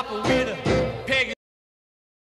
operator.